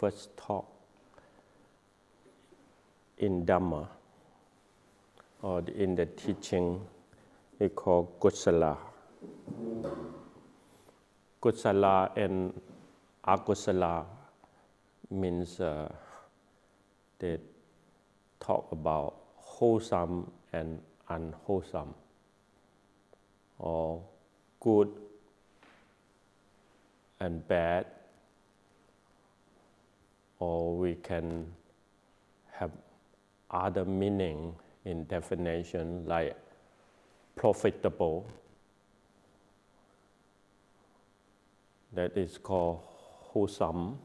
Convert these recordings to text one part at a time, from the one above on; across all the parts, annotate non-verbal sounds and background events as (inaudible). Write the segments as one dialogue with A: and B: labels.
A: first talk in Dhamma or in the teaching we call Kusala. Kusala and Akusala means uh, they talk about wholesome and unwholesome, or good and bad, or we can have other meaning in definition like profitable. That is called wholesome.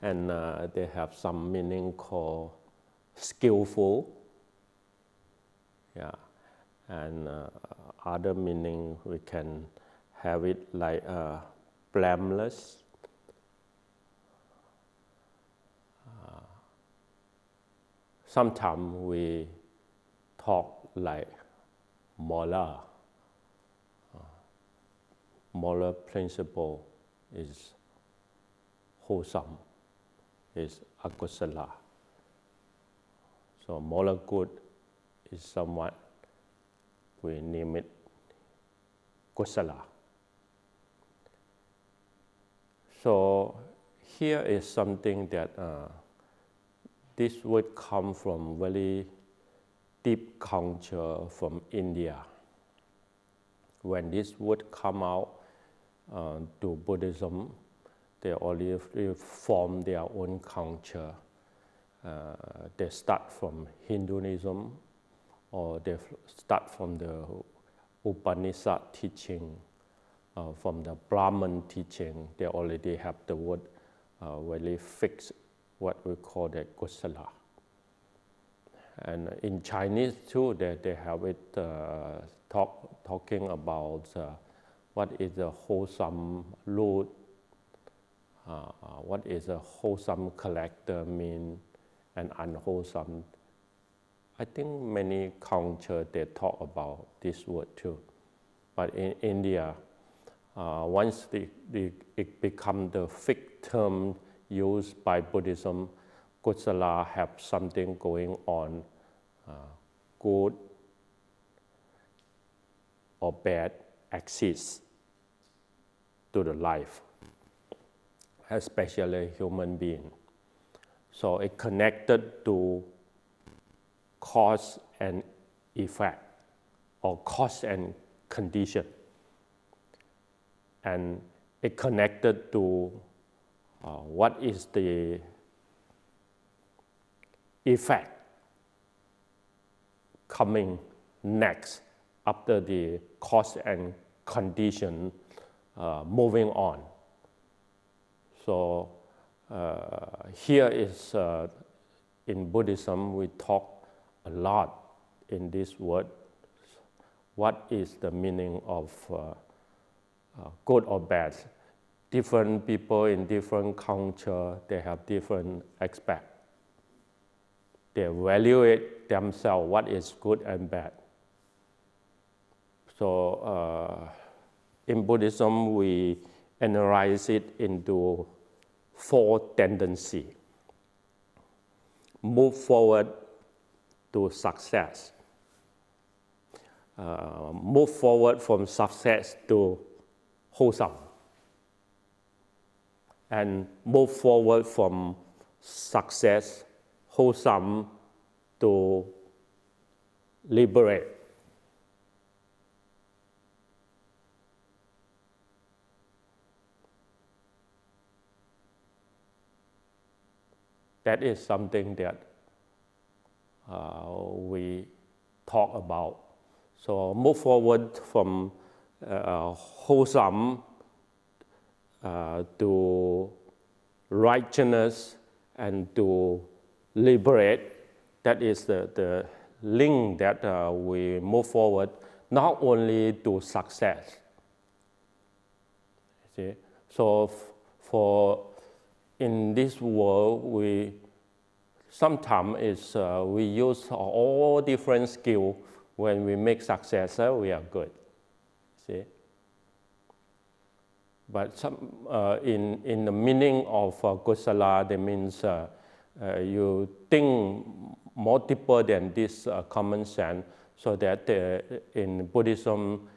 A: And uh, they have some meaning called skillful. Yeah. And uh, other meaning we can have it like uh, blameless. Sometimes we talk like moral. Uh, moral principle is wholesome, is akusala. So moral good is somewhat we name it kusala. So here is something that uh, this would come from very deep culture from India. When this would come out uh, to Buddhism, they already form their own culture. Uh, they start from Hinduism or they start from the Upanishad teaching, uh, from the Brahman teaching. They already have the word uh, very fixed, what we call the kusala. And in Chinese too, they, they have it uh, talk, talking about uh, what is a wholesome root, uh, what is a wholesome character mean, and unwholesome. I think many cultures they talk about this word too. But in India, uh, once the, the, it become the fixed term used by Buddhism, kusala have something going on, uh, good or bad exists to the life, especially human being. So it connected to cause and effect, or cause and condition. And it connected to uh, what is the effect coming next after the cause and condition uh, moving on. So uh, here is uh, in Buddhism we talk a lot in this word. What is the meaning of uh, uh, good or bad? Different people in different culture they have different aspects. They evaluate themselves what is good and bad. So uh, in Buddhism, we analyze it into four tendencies. Move forward to success. Uh, move forward from success to wholesome. And move forward from success, wholesome, to liberate. That is something that uh, we talk about. So move forward from uh, wholesome uh, to righteousness and to liberate that is the, the link that uh, we move forward not only to success. See? So for in this world, we sometimes is uh, we use all different skill when we make success, uh, we are good. See? But some, uh, in, in the meaning of uh, kusala, that means uh, uh, you think more multiple than this uh, common sense, so that uh, in Buddhism,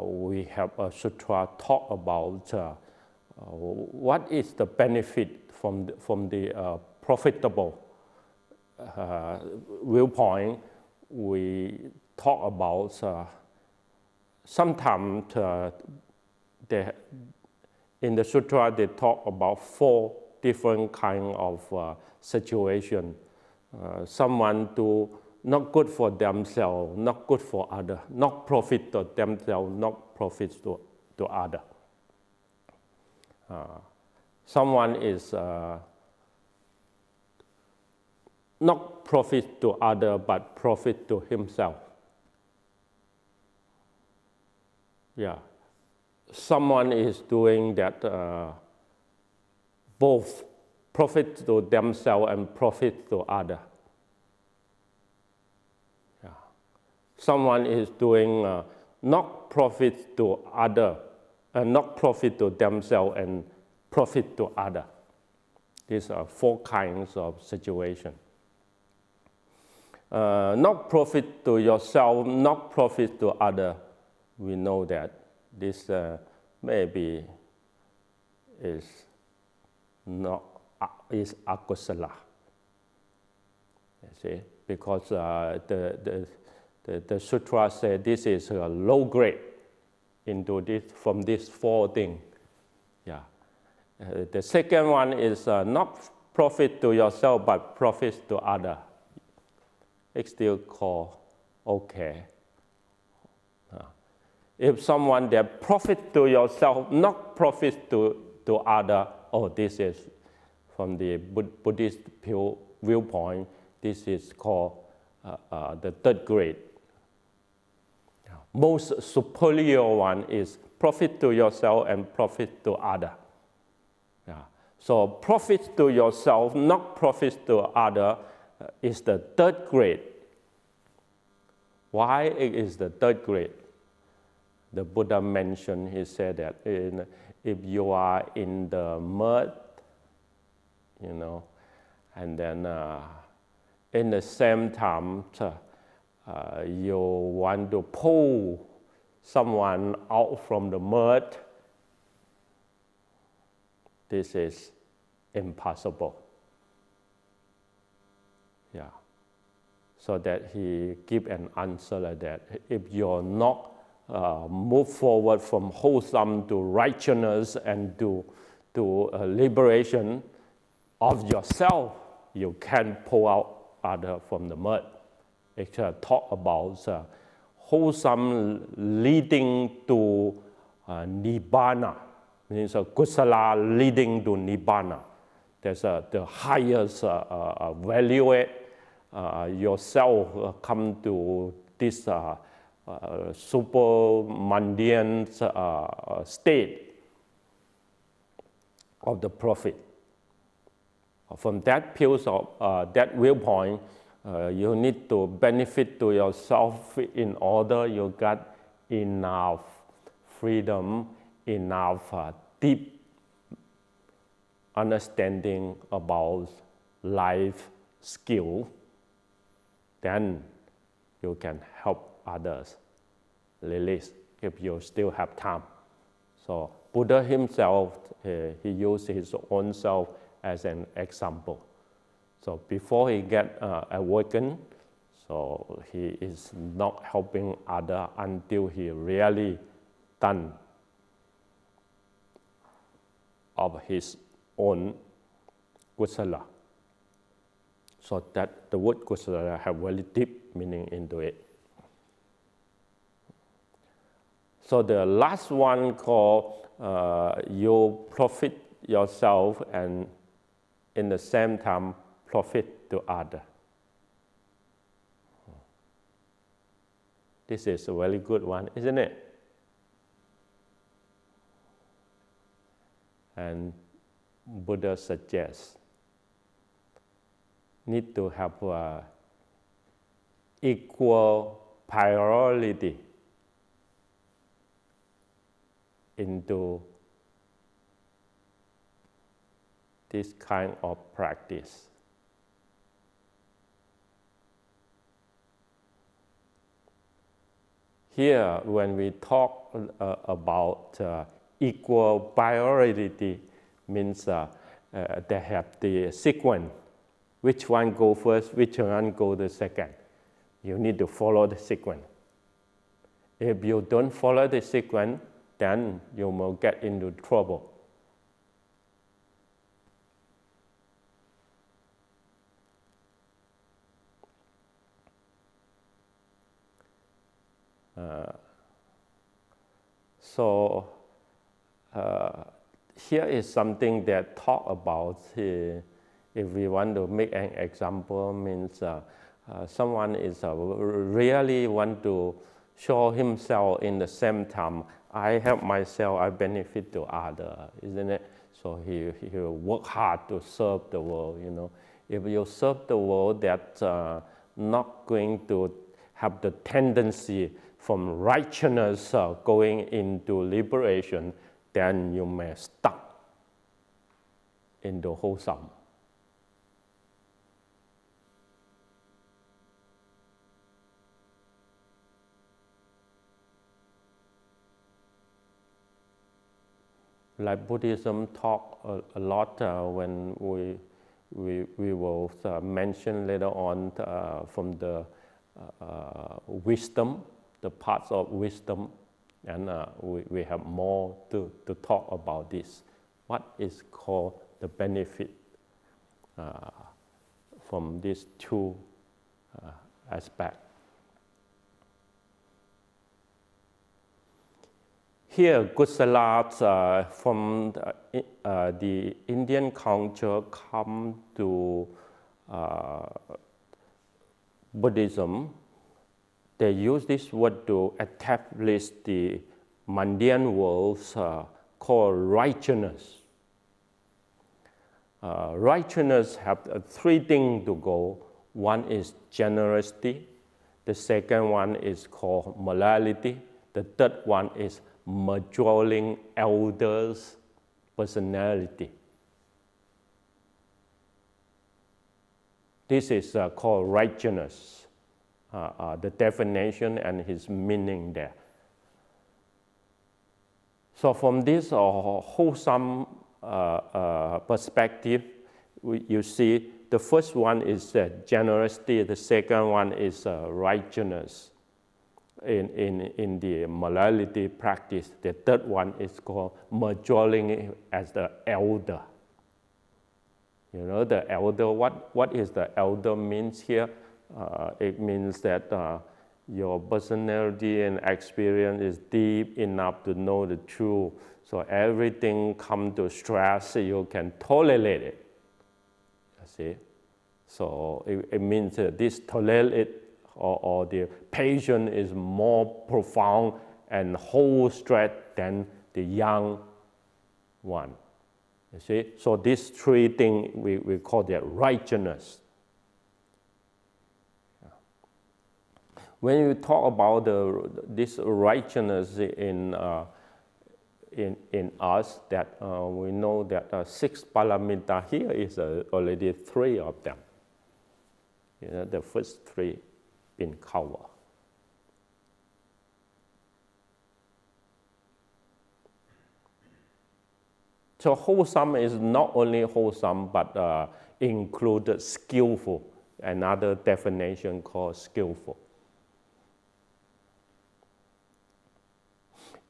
A: we have a sutra talk about what is the benefit from the, from the profitable viewpoint. We talk about sometimes they, in the sutra, they talk about four different kind of uh, situation. Uh, someone do not good for themselves, not good for other, not profit to themselves, not profit to, to other. Uh, someone is uh, not profit to other, but profit to himself. Yeah someone is doing that uh, both profit to themselves and profit to other. Yeah. Someone is doing uh, not profit to other, uh, not profit to themselves and profit to other. These are four kinds of situation. Uh, not profit to yourself, not profit to other. We know that this uh, maybe is not uh, is akusala. You see, because uh, the, the, the, the sutra said this is a low grade into this from these four things. Yeah. Uh, the second one is uh, not profit to yourself but profit to other. It's still called okay. If someone that profit to yourself, not profit to, to other, oh, this is from the Buddhist viewpoint, this is called uh, uh, the third grade. Most superior one is profit to yourself and profit to other. Yeah. So profit to yourself, not profit to other, uh, is the third grade. Why it is the third grade? The Buddha mentioned, he said that in, if you are in the mud, you know, and then uh, in the same time, uh, you want to pull someone out from the mud, this is impossible. Yeah. So that he give an answer like that. If you're not uh, move forward from wholesome to righteousness and to, to uh, liberation of yourself, you can pull out other from the mud. It uh, talk about uh, wholesome leading to uh, nibbana, means a kusala leading to nibbana. A, the highest uh, uh, value uh, yourself come to this uh, super mundane uh, uh, state of the prophet. From that pills of uh, that viewpoint, uh, you need to benefit to yourself in order you got enough freedom, enough uh, deep understanding about life skill, then you can help others release if you still have time. So Buddha himself, uh, he used his own self as an example. So before he get uh, awakened, so he is not helping other until he really done of his own kusala. So that the word kusala have very deep meaning into it. So the last one called uh, you profit yourself and in the same time profit to other. This is a very good one, isn't it? And Buddha suggests need to have a equal priority into this kind of practice. Here, when we talk uh, about uh, equal priority, means uh, uh, they have the sequence. Which one go first, which one go the second. You need to follow the sequence. If you don't follow the sequence, then you will get into trouble. Uh, so uh, here is something that talk about uh, if we want to make an example means uh, uh, someone is uh, really want to show himself in the same time I help myself I benefit to other isn't it so he, he will work hard to serve the world you know if you serve the world that's not going to have the tendency from righteousness uh, going into liberation, then you may stuck in the wholesome. Like Buddhism talk a, a lot uh, when we, we, we will uh, mention later on uh, from the wisdom the parts of wisdom, and we, we have more to, to talk about this. What is called the benefit from these two aspects. Here, kusala uh, from the, uh, the, Indian culture come to uh, Buddhism they use this word to establish the mundane worlds uh, called righteousness. Uh, righteousness have uh, three things to go. One is generosity. The second one is called morality. The third one is maturing elders' personality. This is uh, called righteousness. Uh, uh, the definition and his meaning there. So from this uh, wholesome perspective, you see the first one is generosity, the second one is righteousness in, in, in the morality practice. The third one is called maturing as the elder. You know, the elder, what, what is the elder means here? Uh, it means that uh, your personality and experience is deep enough to know the truth. So everything come to stress, you can tolerate it. See? So it, it means this tolerate or, or the patient is more profound and whole stress than the young one. You see? So these three things we, we call that righteousness. when you talk about the, this righteousness in, uh, in, in us, that uh, we know that uh, six paramita here is uh, already three of them. You know, the first three been covered. So wholesome is not only wholesome, but uh, included skillful, another definition called skillful.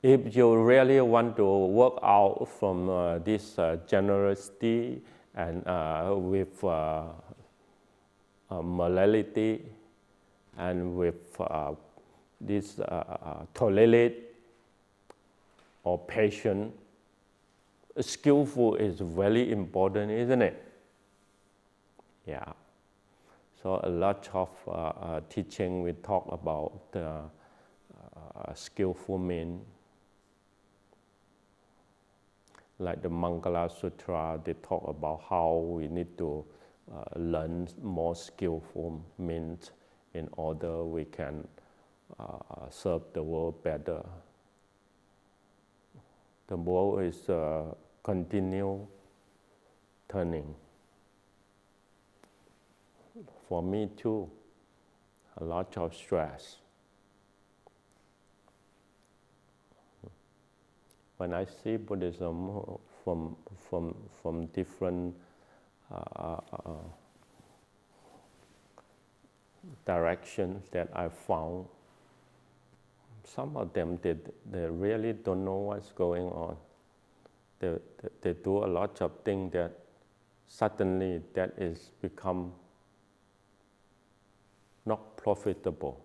A: if you really want to work out from uh, this uh, generosity and uh, with uh, uh, morality and with uh, this uh, uh, tolerate or patient, skillful is very important, isn't it? Yeah. So a lot of uh, teaching we talk about skillful men like the Mangala Sutra, they talk about how we need to uh, learn more skillful means in order we can uh, serve the world better. The world is uh, continue turning. For me too, a lot of stress. When I see Buddhism from, from, from different uh, directions that I found, some of them they, they really don't know what's going on. They, they, they do a lot of things that suddenly that is become not profitable.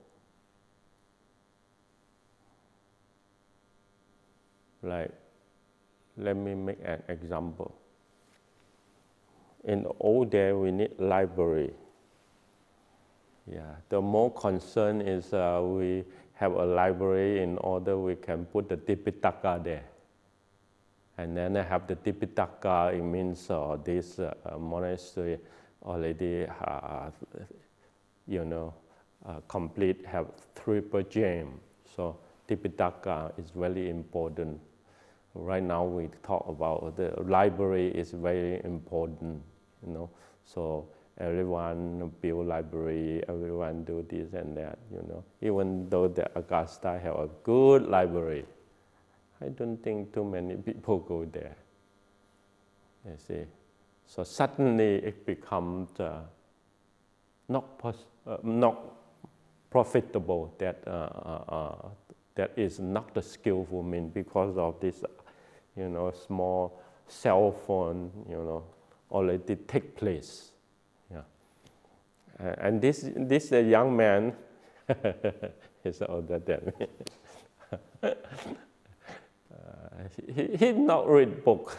A: Like, let me make an example. In the old we need library. Yeah, the more concern is uh, we have a library in order we can put the Tipitaka there. And then I have the Tipitaka, it means uh, this uh, monastery already, uh, you know, uh, complete, have triple gem. So Tipitaka is very important. Right now we talk about the library is very important, you know. So everyone build library, everyone do this and that, you know. Even though the Augusta have a good library, I don't think too many people go there. You see, so suddenly it becomes uh, not uh, not profitable. That uh, uh, uh, that is not the skillful mean because of this, you know, small cell phone, you know, already take place. Uh, and this, this uh, young man is older than me. (laughs) uh, he, he not read book.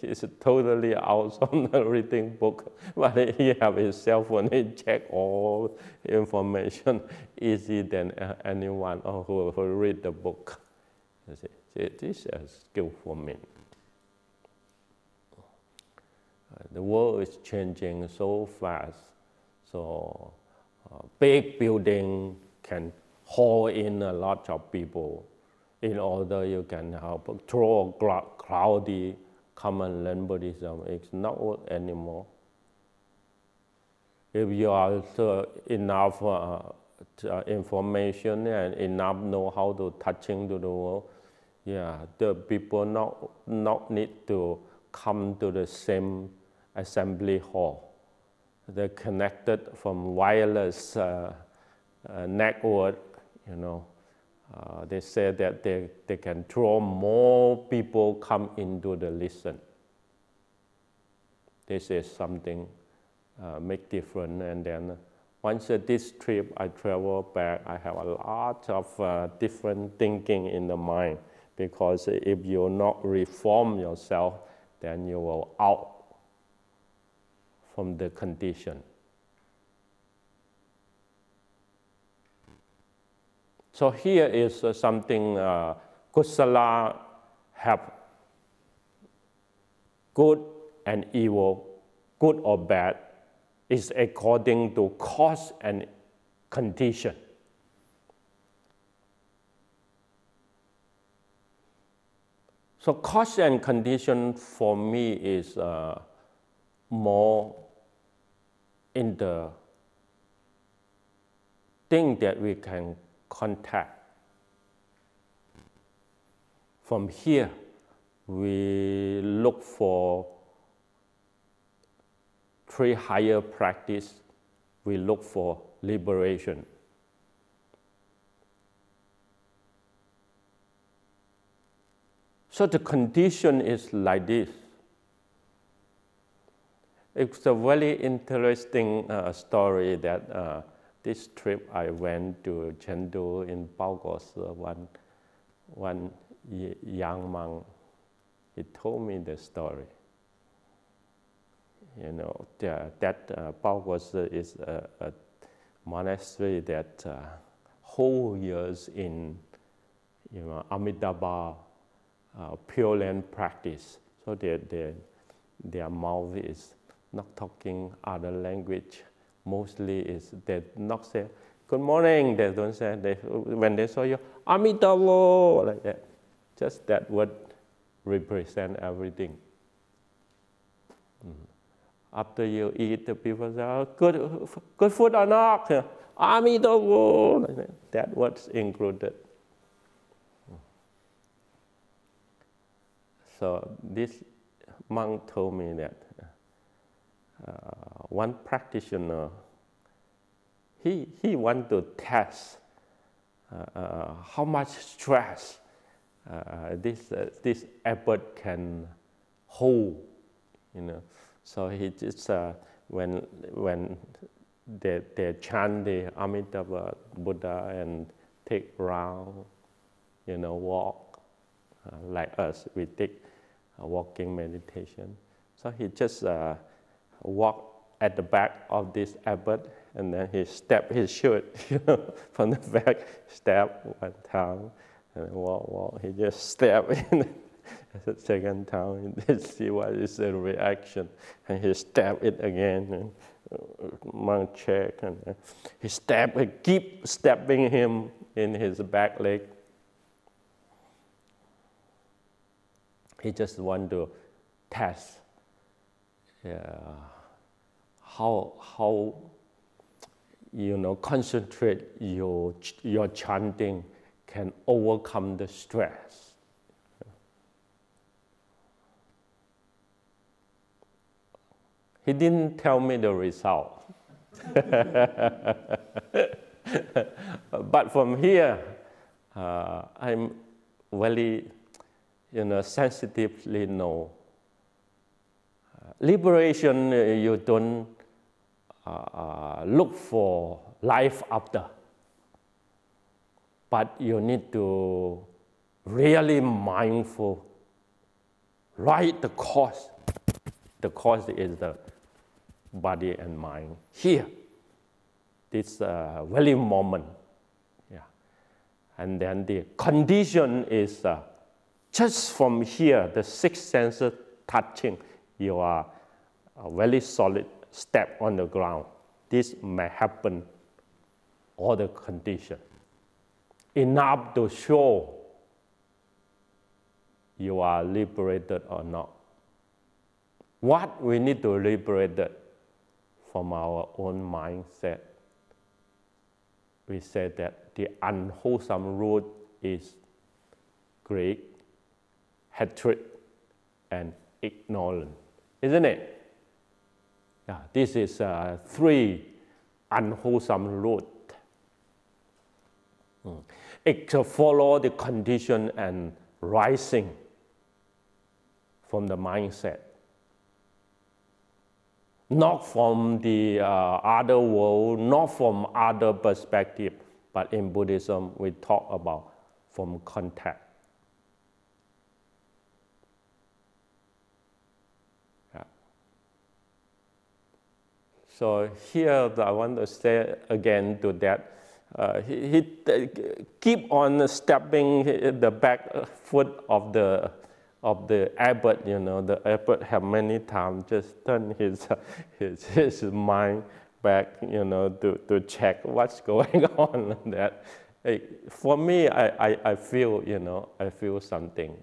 A: He's totally out from the reading book, (laughs) but he have his cell phone. He check all information (laughs) easy than uh, anyone who, who read the book. You see, this is skillful man. Uh, the world is changing so fast so uh, big building can hold in a lot of people in order you can help throw cloudy common learn Buddhism. It's not work anymore. If you are enough uh, uh, information and enough know how to touching to the world, yeah, the people not, not need to come to the same assembly hall they're connected from wireless uh, uh, network, you know. Uh, they say that they, they can draw more people come into the listen. This is something uh, make different. And then once this trip I travel back, I have a lot of uh, different thinking in the mind because if you not reform yourself, then you will out from the condition. So here is uh, something uh, kusala have good and evil, good or bad, is according to cause and condition. So cause and condition for me is uh, more in the thing that we can contact. From here, we look for three higher practice. We look for liberation. So the condition is like this. It's a very interesting uh, story that uh, this trip I went to Chengdu in Baogos, uh, one, one young monk, he told me the story. You know, the, that uh, Baogos is a, a, monastery that uh, whole years in you know, Amitabha uh, Pure Land practice. So their, their, their mouth is not talking other language. Mostly is they not say good morning. They don't say they, when they saw you Amitabha like that. Just that word represent everything. Mm-hmm. After you eat, the people say, oh, good, good food or not? Amitabha. That was included. Mm-hmm. So this monk told me that one practitioner, he, he wanted to test uh, uh, how much stress uh, this, uh, this abbot can hold, you know. So he just, uh, when, when they, they chant the Amitabha Buddha and take round, you know, walk, like us, we take walking meditation. So he just uh, walked at the back of this abbot and then he stepped his shirt (laughs) you know, from the back, step one time, and walk, walk. He just stepped (laughs) in the second time (laughs) and see what is the reaction. And he stepped it again and uh, monk check and he stepped, he keep stepping him in his back leg He just want to test how, how you know, concentrate your, your chanting can overcome the stress. He didn't tell me the result. (laughs) but from here, uh, I'm very you know, sensitively know. Liberation, uh, you don't look for life after, but you need to really mindful, right the cause. The cause is the body and mind here. This uh, very moment, yeah. And then the condition is uh, just from here, the six senses touching, you are a very solid step on the ground. This may happen all the condition. Enough to show you are liberated or not. What we need to liberate from our own mindset. We said that the unwholesome root is greed, hatred, and ignorance, isn't it? Yeah, this is uh, three unwholesome root. Mm. It follow the condition and rising from the mindset, not from the uh, other world, not from other perspective, but in Buddhism we talk about from contact. So here I want to say again to that. Uh, he, he keep on stepping the back foot of the of the abbot. You know, the abbot have many times just turn his (laughs) his, his mind back. You know, to, to check what's going (laughs) on. That for me, I, I, I feel you know I feel something.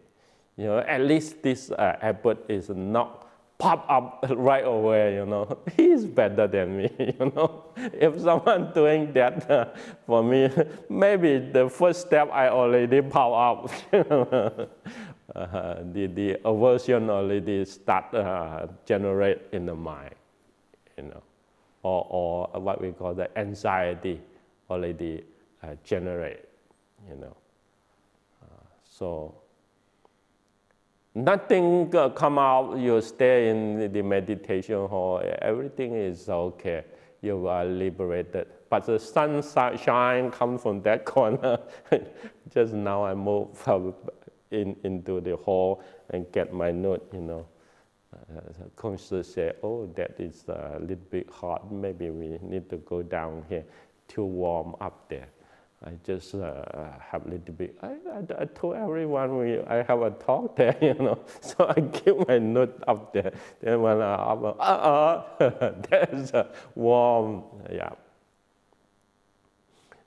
A: You know, at least this uh, abbot is not pop up (laughs) right away, you know. (laughs) He's better than me, (laughs) you know. If someone doing that uh, for me, maybe the first step I already pop up. uh, the, the aversion already start uh, generate in the mind, you know. Or, or what we call the anxiety already uh, generate, you know. Uh, so nothing come out, you stay in the meditation hall, everything is okay, you are liberated. But the sunshine comes from that (laughs) corner. Just now I move in, into the hall and get my note, you know. Uh, conscious say, oh, that is a little bit hot, maybe we need to go down here, to warm up there. I just uh, have a little bit. I, I, I, told everyone we, I have a talk (laughs) there, you know. So I keep my note up there. Then when I up, uh, uh, (laughs) there's a warm, yeah.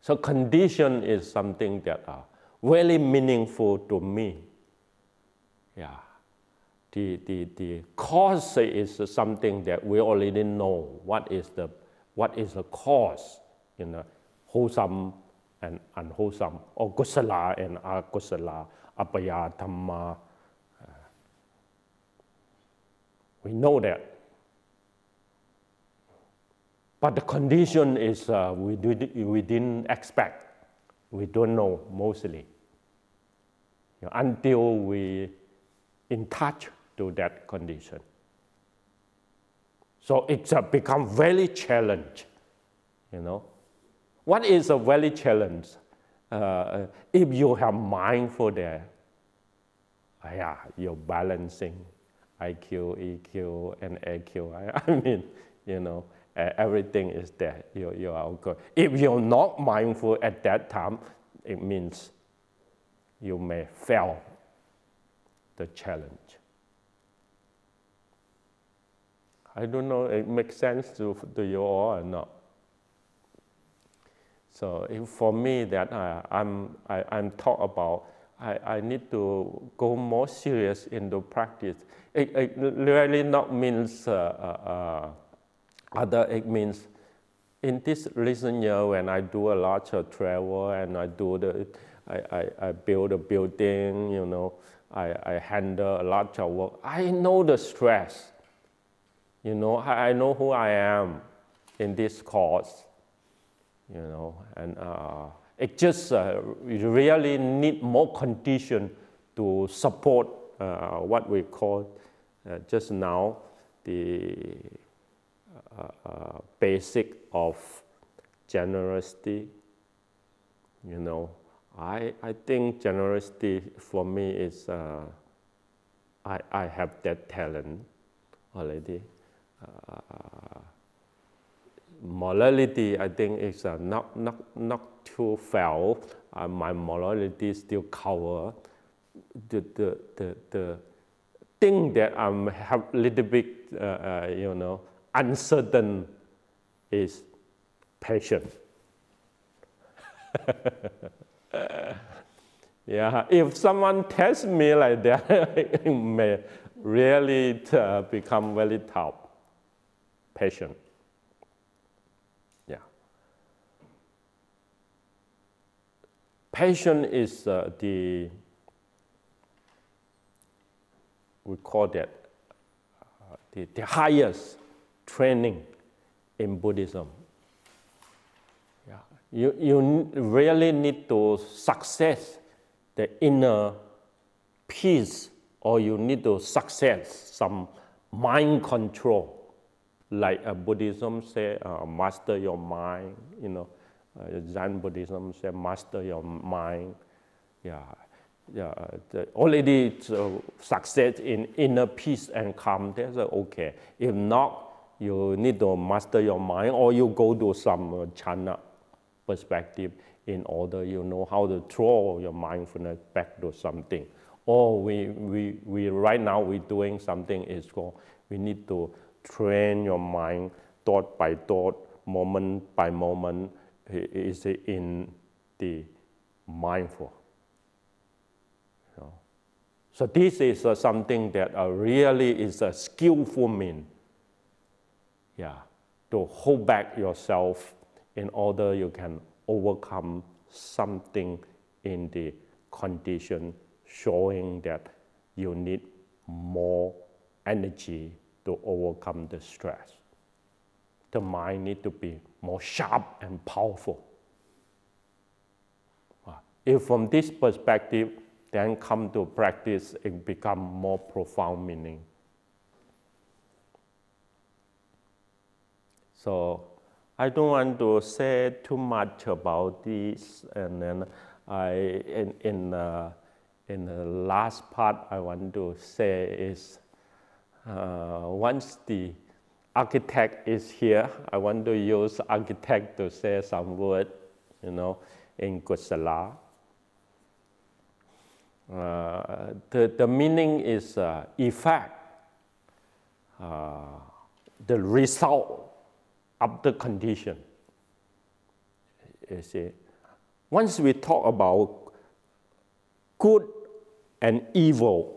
A: So condition is something that are very meaningful to me. Yeah. the, the, the cause is something that we already know. What is the, what is the cause? You know, wholesome and unwholesome, or kusala and akusala, apaya, dhamma. We know that. But the condition is uh, we, did, we didn't expect. We don't know mostly. You know, until we in touch to that condition. So it's uh, become very challenge, you know. What is a very challenge? Uh, if you have mindful there, uh, yeah, you're balancing IQ, EQ, and AQ. I, (laughs) I mean, you know, uh, everything is there. You, you are good. If you're not mindful at that time, it means you may fail the challenge. I don't know it makes sense to, to you all or not. So if for me that uh, I'm, I, I'm talk about, I, I need to go more serious into practice. It, it really not means uh, uh, uh other, it means in this recent year when I do a lot of travel and I do the, I, I, I build a building, you know, I, I handle a lot of work. I know the stress you know, I, I know who I am in this course. You know, and uh, it just uh, really need more condition to support uh, what we call uh, just now the uh, uh, basic of generosity. You know, I, I think generosity for me is I, I have that talent already. Morality, I think, is uh, not, not, not too foul. Uh, my morality still cover the, the, the, the thing that I'm have little bit, uh, uh, you know, uncertain is passion. (laughs) yeah, if someone tests me like that, (laughs) it may really uh, become very tough patient. Patient is uh, the, we call that uh, the, the highest training in Buddhism. Yeah. You, you really need to success the inner peace or you need to success some mind control like uh, Buddhism say, uh, master your mind, you know, uh, Zen Buddhism say, master your mind. Yeah, yeah, the, already uh, success in inner peace and calm, that's okay. If not, you need to master your mind or you go to some uh, perspective in order you know how to throw your mindfulness back to something. Or we, we, we right now we're doing something is called, we need to train your mind thought by thought, moment by moment, is in the mindful. So this is uh, something that uh, really is a skillful mean. Yeah, to hold back yourself in order you can overcome something in the condition showing that you need more energy to overcome the stress. The mind need to be more sharp and powerful. If from this perspective, then come to practice, it become more profound meaning. So I don't want to say too much about this, and then I in in, uh, in the last part I want to say is uh, once the architect is here, I want to use architect to say some word, you know, in Kusala. Uh, the, the meaning is uh, effect, uh, the result of the condition. You see, once we talk about good and evil,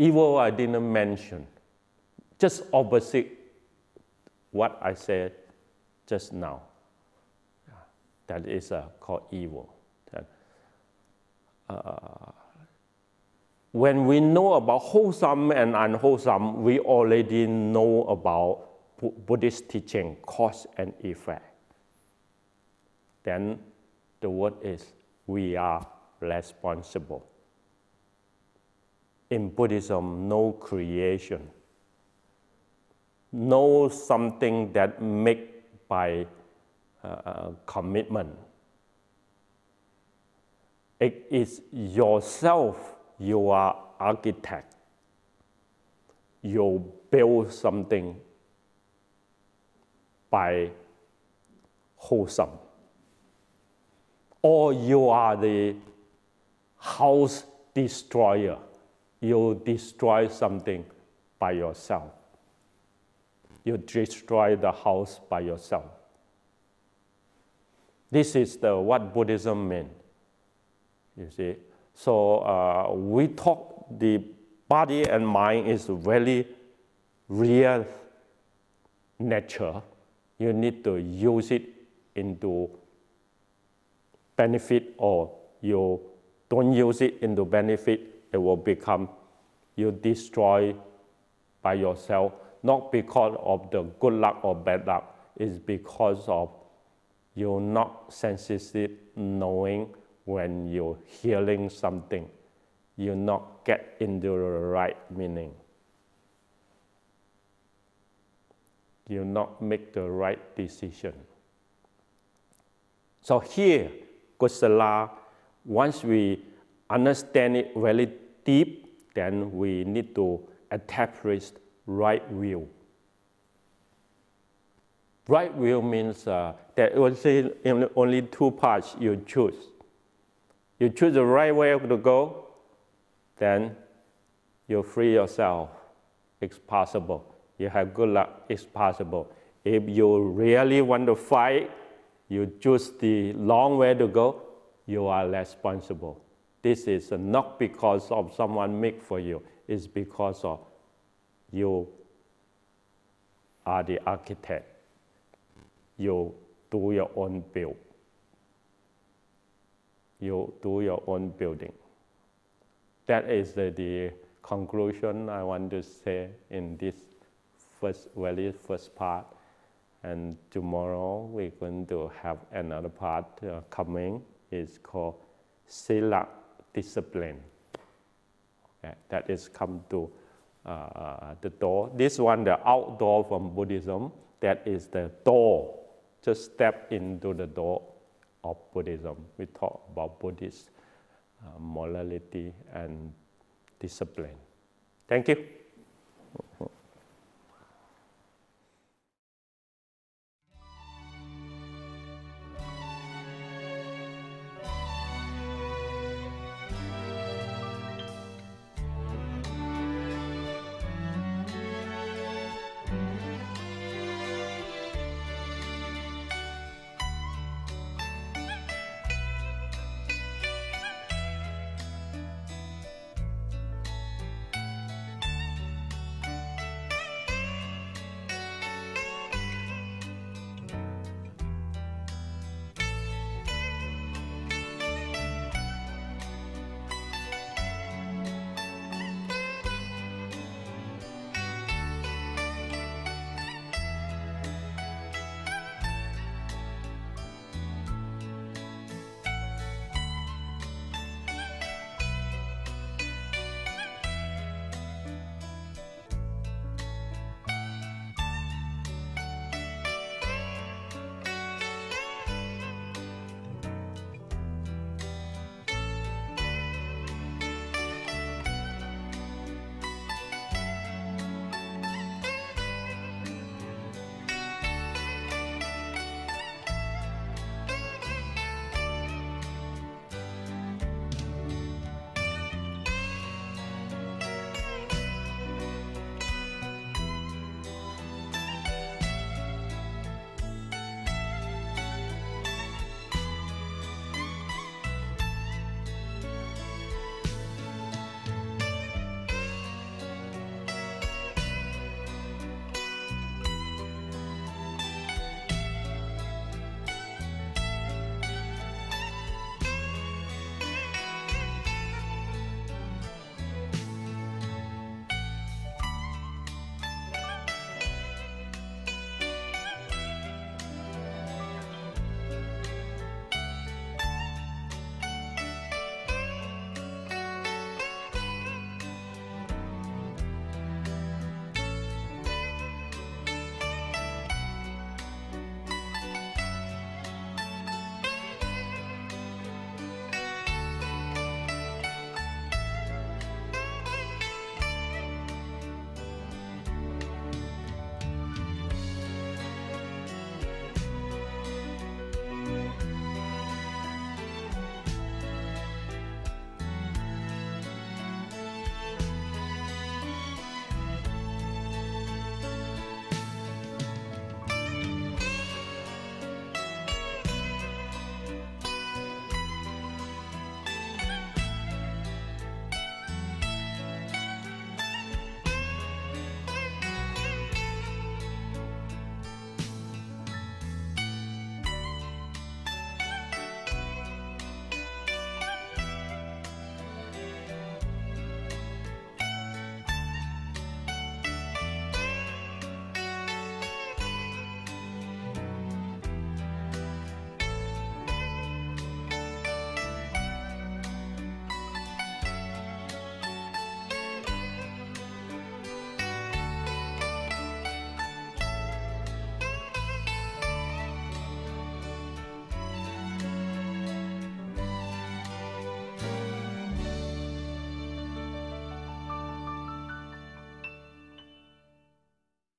A: evil I didn't mention. Just opposite what I said just now. That is uh, called evil. Uh, when we know about wholesome and unwholesome, we already know about Buddhist teaching, cause and effect. Then the word is we are responsible. In Buddhism, no creation, no something that make by uh, uh commitment. It is yourself you are architect. You build something by wholesome. Or you are the house destroyer. You destroy something by yourself. You destroy the house by yourself. This is the what Buddhism means. You see, so uh, we talk the body and mind is really real nature. You need to use it into benefit or you don't use it into benefit, it will become you destroy by yourself, not because of the good luck or bad luck, it's because of you're not sensitive knowing when you're hearing something, you not get into the right meaning. You not make the right decision. So here, Kusala, once we understand it very deep, then we need to establish right view. Right view means uh, that only, only two parts you choose you choose the right way to go, then you free yourself. It's possible. You have good luck. It's possible. If you really want to fight, you choose the long way to go, you are responsible. This is not because of someone make for you. It's because of you are the architect. You do your own build you do your own building. That is the, the conclusion I want to say in this first, very first part. And tomorrow we're going to have another part uh, coming. It's called Sila discipline. Okay, that is come to uh, the door. This one, the outdoor from Buddhism, that is the door. Just step into the door of Buddhism. We talk about Buddhist uh, morality and discipline. Thank you.